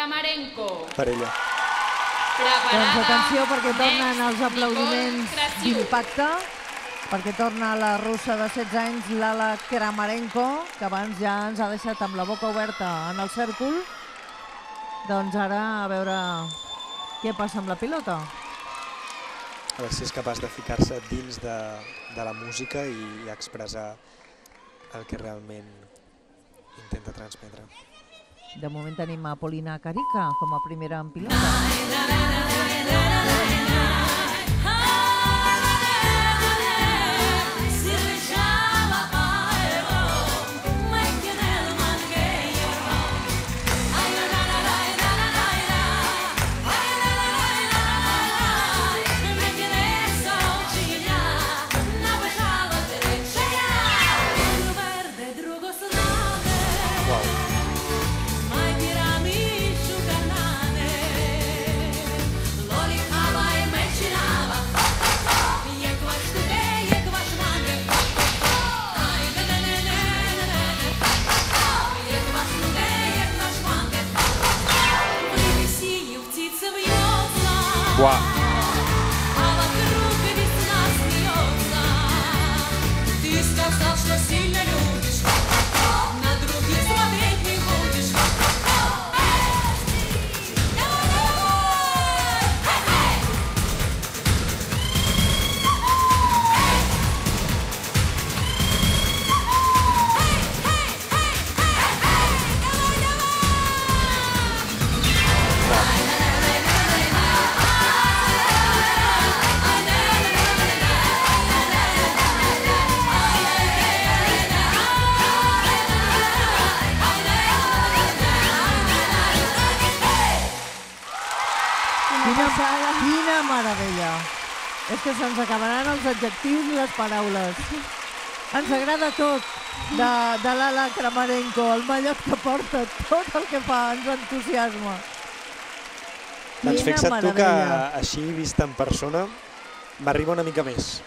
Kramarenko. Per ella. Preparada. Doncs atenció perquè tornen els aplaudiments d'impacte, perquè torna la russa de 16 anys, Lala Kramarenko, que abans ja ens ha deixat amb la boca oberta en el cèrcol. Doncs ara a veure què passa amb la pilota. A veure si és capaç de ficar-se dins de, de la música i expressar el que realment intenta transmetre. De moment tenim a Polina Carica com a primera en pilota. Москва. А сказал, что сильно любишь. Quina, quina meravella! És que se'ns acabaran els adjectius i les paraules. Ens agrada tot de, de l'Ala Kramarenko, el mallot que porta, tot el que fa ens entusiasma. Doncs Quina fixa't tu que meravella. així vista en persona m'arriba una mica més.